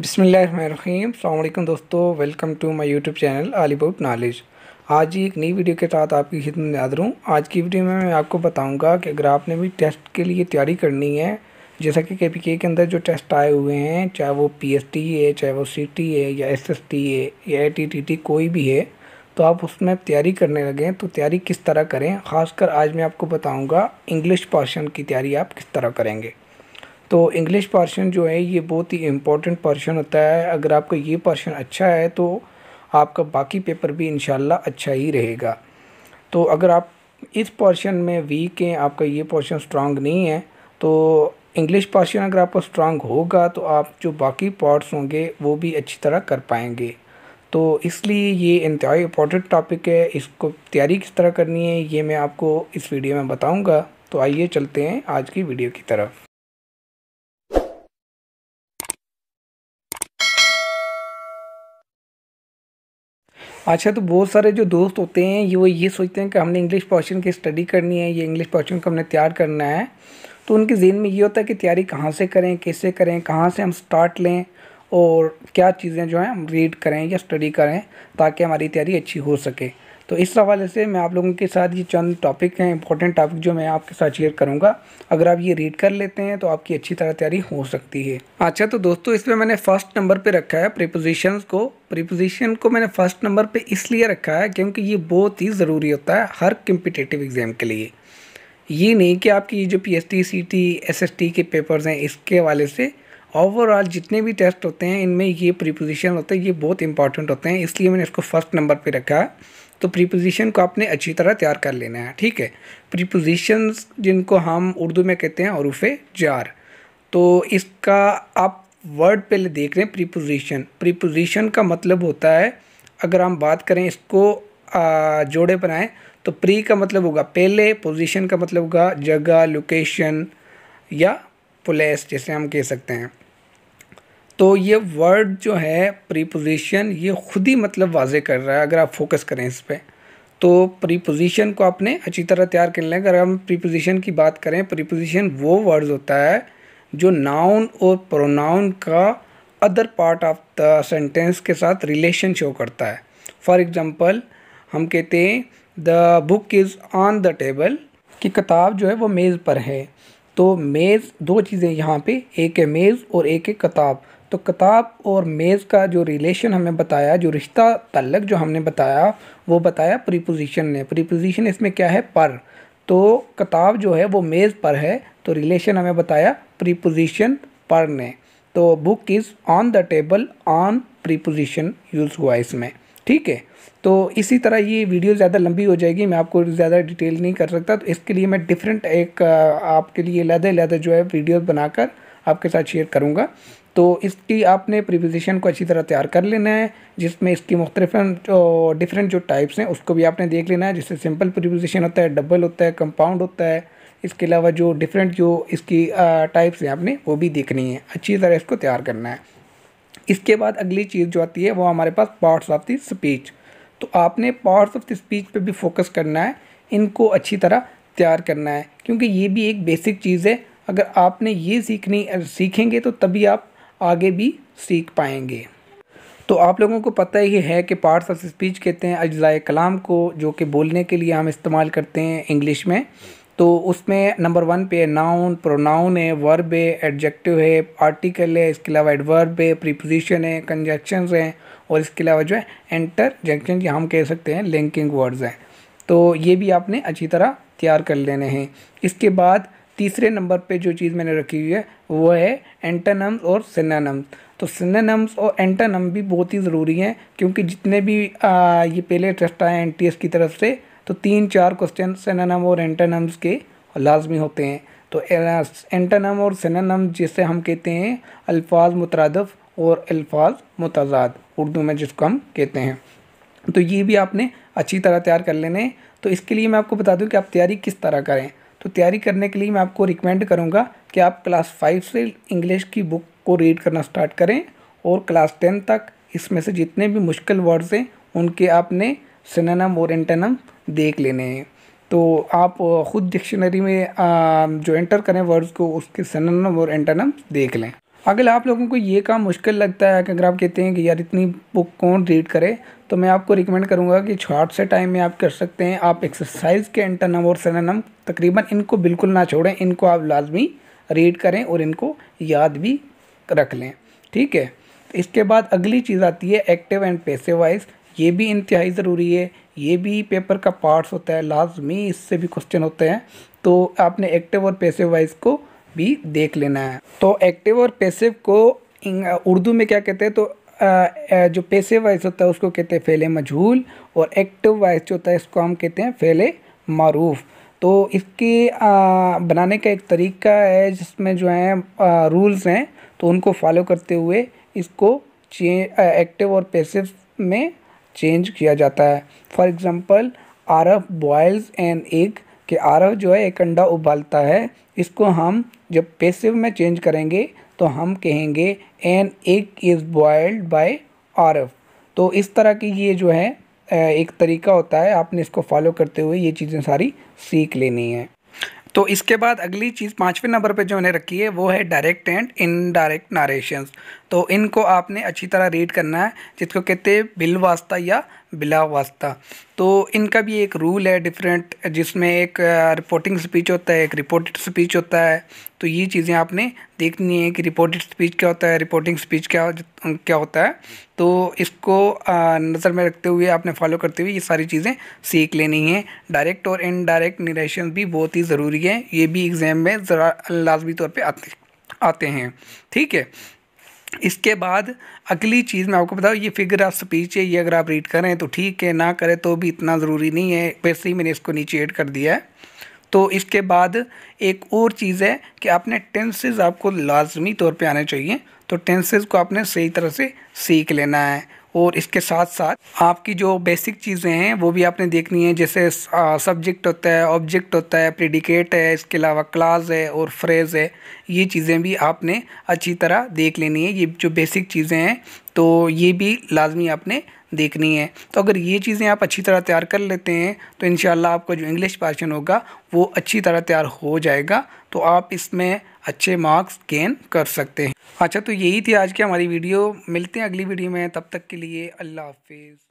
बिसमीम अल्लाम दोस्तों, welcome to my YouTube channel all about knowledge. आज ही एक नई वीडियो के साथ आपकी खिदमत में हाजिर हूँ। आज की वीडियो में मैं आपको बताऊँगा कि अगर आपने भी टेस्ट के लिए तैयारी करनी है, जैसा कि के पी के अंदर जो टेस्ट आए हुए हैं, चाहे वो पी एस टी है चाहे वो सी टी है या एस एस टी है या ए टी टी टी कोई भी है तो आप उसमें तैयारी करने लगें। तो तैयारी किस तरह करें? ख़ासकर आज मैं आपको बताऊँगा इंग्लिश पोर्शन की तैयारी आप किस तरह करेंगे। तो इंग्लिश पर्शन जो है, ये बहुत ही इम्पोर्टेंट पर्शन होता है। अगर आपका ये पर्शन अच्छा है तो आपका बाकी पेपर भी इन अच्छा ही रहेगा। तो अगर आप इस पर्शन में वीक हैं, आपका ये पर्शन स्ट्रांग नहीं है तो इंग्लिश पर्शन अगर आपका स्ट्रांग होगा तो आप जो बाकी पार्ट्स होंगे, वो भी अच्छी तरह कर पाएँगे। तो इसलिए ये इंतहाई इम्पोर्टेंट टॉपिक है। इसको तैयारी किस तरह करनी है, ये मैं आपको इस वीडियो में बताऊँगा। तो आइए चलते हैं आज की वीडियो की तरफ़। अच्छा तो बहुत सारे जो दोस्त होते हैं, ये वो ये सोचते हैं कि हमने इंग्लिश पोर्शन की स्टडी करनी है, ये इंग्लिश पोर्शन को हमने तैयार करना है। तो उनके जहन में ये होता है कि तैयारी कहाँ से करें, कैसे करें, कहाँ से हम स्टार्ट लें और क्या चीज़ें जो हैं हम रीड करें या स्टडी करें ताकि हमारी तैयारी अच्छी हो सके। तो इस हवाले से मैं आप लोगों के साथ ये चंद टॉपिक हैं इंपॉर्टेंट टॉपिक जो मैं आपके साथ शेयर करूँगा। अगर आप ये रीड कर लेते हैं तो आपकी अच्छी तरह तैयारी हो सकती है। अच्छा तो दोस्तों इसमें मैंने फ़र्स्ट नंबर पर रखा है प्रिपोजिशन को। प्रिपोजिशन को मैंने फ़र्स्ट नंबर पर इसलिए रखा है क्योंकि ये बहुत ही ज़रूरी होता है हर कम्पिटेटिव एग्ज़ाम के लिए। ये नहीं कि आपकी जो P S T C T S S T के पेपर्स हैं, इसके हवाले से ओवरऑल जितने भी टेस्ट होते हैं, इनमें ये प्रीपोजिशन होते हैं, ये बहुत इंपॉर्टेंट होते हैं, इसलिए मैंने इसको फ़र्स्ट नंबर पे रखा है। तो प्रीपोजिशन को आपने अच्छी तरह तैयार कर लेना है ठीक है? प्रीपोजिशन जिनको हम उर्दू में कहते हैं और जार। तो इसका आप वर्ड पहले देख रहे हैं प्रीपोजिशन प्रीपोजिशन का मतलब होता है अगर हम बात करें इसको आ, जोड़े बनाएँ तो प्री का मतलब होगा पहले पोजीशन का मतलब होगा जगह लोकेशन या प्लेस जैसे हम कह सकते हैं। तो ये वर्ड जो है प्रीपोजिशन ये खुद ही मतलब वाजे कर रहा है, अगर आप फोकस करें इस पर तो प्रीपोजिशन को आपने अच्छी तरह तैयार कर लें। अगर हम प्रीपोजिशन की बात करें प्रीपोजिशन वो वर्ड होता है जो नाउन और प्रोनाउन का other part of the sentence के साथ रिलेशन शो करता है। फॉर एग्ज़ाम्पल हम कहते हैं the book is on the table कि किताब जो है वो मेज़ पर है। तो मेज़, दो चीज़ें यहाँ पे, एक है मेज़ और एक है किताब। तो किताब और मेज़ का जो रिलेशन हमें बताया, जो रिश्ता तल्लक जो हमने बताया, वो बताया प्रीपोजिशन ने। प्रीपोजिशन इसमें क्या है? पर। तो किताब जो है, वो मेज़ पर है तो रिलेशन हमें बताया प्रीपोजिशन पर ने। तो book is on the table on preposition use हुआ इसमें। ठीक है? तो इसी तरह ये वीडियो ज़्यादा लंबी हो जाएगी, मैं आपको ज़्यादा डिटेल नहीं कर सकता तो इसके लिए मैं डिफरेंट एक, आपके लिए लहदे लहदे जो है वीडियो बनाकर आपके साथ शेयर करूँगा। तो इसकी आपने प्रिपोजिशन को अच्छी तरह तैयार कर लेना है, जिसमें इसकी मुख्तलिफ़ डिफरेंट जो टाइप्स हैं, उसको भी आपने देख लेना है। जिससे सिंपल प्रिपोजिशन होता है डबल होता है कंपाउंड होता है। इसके अलावा जो डिफरेंट जो इसकी टाइप्स हैं आपने, वो भी देखनी है। अच्छी तरह इसको तैयार करना है। इसके बाद अगली चीज़ जो आती है, वो हमारे पास पार्ट्स ऑफ़ द स्पीच तो आपने पार्ट्स ऑफ़ द स्पीच पे भी फोकस करना है, इनको अच्छी तरह तैयार करना है। क्योंकि ये भी एक बेसिक चीज़ है अगर आपने ये सीखनी, सीखेंगे तो तभी आप आगे भी सीख पाएँगे। तो आप लोगों को पता ही है कि पार्ट्स ऑफ़ स्पीच कहते हैं अज्ज़ाए कलाम को, जो कि बोलने के लिए हम इस्तेमाल करते हैं इंग्लिश में। तो उसमें नंबर वन पे नाउन प्रोनाउन है वर्ब है एडजेक्टिव है आर्टिकल है, इसके अलावा एडवर्ब है प्रीपोजिशन है कंजक्शन हैं, और इसके अलावा जो है एंटर जंक्शन हम कह सकते हैं लिंकिंग वर्ड्स हैं। तो ये भी आपने अच्छी तरह तैयार कर लेने हैं। इसके बाद तीसरे नंबर पे जो चीज़ मैंने रखी हुई है वो है एंटनम्स और सिनानम्स। तो सिनानम्स और एंटनम भी बहुत ही ज़रूरी हैं क्योंकि जितने भी आ, ये पहले टेस्ट आए एन की तरफ़ से तो तीन चार क्वेश्चन सिनानम और एंटनम्स के लाजमी होते हैं। तो एंटनम और सिनानम जिसे हम कहते हैं अल्फाज मुतरदफ़ और अल्फाज मुतजाद उर्दू में जिसको हम कहते हैं। तो ये भी आपने अच्छी तरह तैयार कर लेने तो इसके लिए मैं आपको बता दूँ कि आप तैयारी किस तरह करें। तो तैयारी करने के लिए मैं आपको रिकमेंड करूँगा कि आप क्लास फाइव से इंग्लिश की बुक को रीड करना स्टार्ट करें और क्लास टेन तक इसमें से जितने भी मुश्किल वर्ड्स हैं, उनके आपने सिनेनम और एंटनम देख लेने हैं। तो आप ख़ुद डिक्शनरी में जो एंटर करें वर्ड्स को, उसके सिनेनम और एंटनम देख लें। अगर आप लोगों को ये काम मुश्किल लगता है कि अगर आप कहते हैं कि यार इतनी बुक कौन रीड करे तो मैं आपको रिकमेंड करूँगा कि शॉर्ट से टाइम में आप कर सकते हैं। आप एक्सरसाइज के एंटरनम और सेनम तकरीबन इनको बिल्कुल ना छोड़ें, इनको आप लाजमी रीड करें और इनको याद भी रख लें। ठीक है? इसके बाद अगली चीज़ आती है एक्टिव एंड पैसे वाइज ये भी इंतहाई ज़रूरी है। ये भी पेपर का पार्ट्स होता है, लाजमी इससे भी क्वेश्चन होते हैं। तो आपने एक्टिव और पैसे वाइज को भी देख लेना है। तो एक्टिव और पैसिव को उर्दू में क्या कहते हैं? तो जो पैसिव वाइज होता है, उसको कहते हैं फेले मजहूल और एक्टिव वाइज जो होता है, इसको हम कहते हैं फेले मारूफ। तो इसके बनाने का एक तरीका है, जिसमें जो है रूल्स हैं तो उनको फॉलो करते हुए इसको एक्टिव और पैसिव में चेंज किया जाता है। For example Arif boils and egg कि आरफ जो है, एक अंडा उबालता है। इसको हम जब पेसिव में चेंज करेंगे तो हम कहेंगे an egg is boiled by Arif तो इस तरह की ये जो है एक तरीका होता है। आपने इसको फॉलो करते हुए ये चीज़ें सारी सीख लेनी है। तो इसके बाद अगली चीज़ पाँचवें नंबर पे जो मैंने रखी है, वो है डायरेक्ट एंड इनडायरेक्ट नारेशंस तो इनको आपने अच्छी तरह रीड करना है, जिसको कहते हैं बिल वास्ता या बिला वास्ता। तो इनका भी एक रूल है डिफरेंट जिसमें एक रिपोर्टिंग स्पीच होता है, एक रिपोर्टेड स्पीच होता है। तो ये चीज़ें आपने देखनी है कि रिपोर्टेड स्पीच क्या होता है रिपोर्टिंग स्पीच क्या क्या होता है। तो इसको नज़र में रखते हुए आपने फॉलो करते हुए ये सारी चीज़ें सीख लेनी है। डायरेक्ट और इनडायरेक्ट निरेशन भी बहुत ही ज़रूरी है। ये भी एग्ज़ाम में ज़रा लाजमी तौर पर आते आते हैं। ठीक है? इसके बाद अगली चीज़ मैं आपको बताऊँ, ये फिगर ऑफ़ स्पीच है, ये अगर आप रीड करें तो ठीक है, ना करें तो भी इतना ज़रूरी नहीं है, वैसे ही मैंने इसको नीचे ऐड कर दिया है। तो इसके बाद एक और चीज़ है कि आपने टेंसेज आपको लाजमी तौर पे आने चाहिए तो टेंसेज को आपने सही तरह से सीख लेना है। और इसके साथ साथ आपकी जो बेसिक चीज़ें हैं, वो भी आपने देखनी है, जैसे सब्जेक्ट होता है ऑब्जेक्ट होता है प्रिडिकेट है, इसके अलावा क्लास है और फ्रेज़ है, ये चीज़ें भी आपने अच्छी तरह देख लेनी है, ये जो बेसिक चीज़ें हैं तो ये भी लाजमी आपने देखनी है। तो अगर ये चीज़ें आप अच्छी तरह तैयार कर लेते हैं तो इन आपका जो इंग्लिश पार्शन होगा, वो अच्छी तरह तैयार हो जाएगा। तो आप इसमें अच्छे मार्क्स गेन कर सकते हैं। अच्छा तो यही थी आज की हमारी वीडियो। मिलते हैं अगली वीडियो में। तब तक के लिए अल्लाह हाफिज़।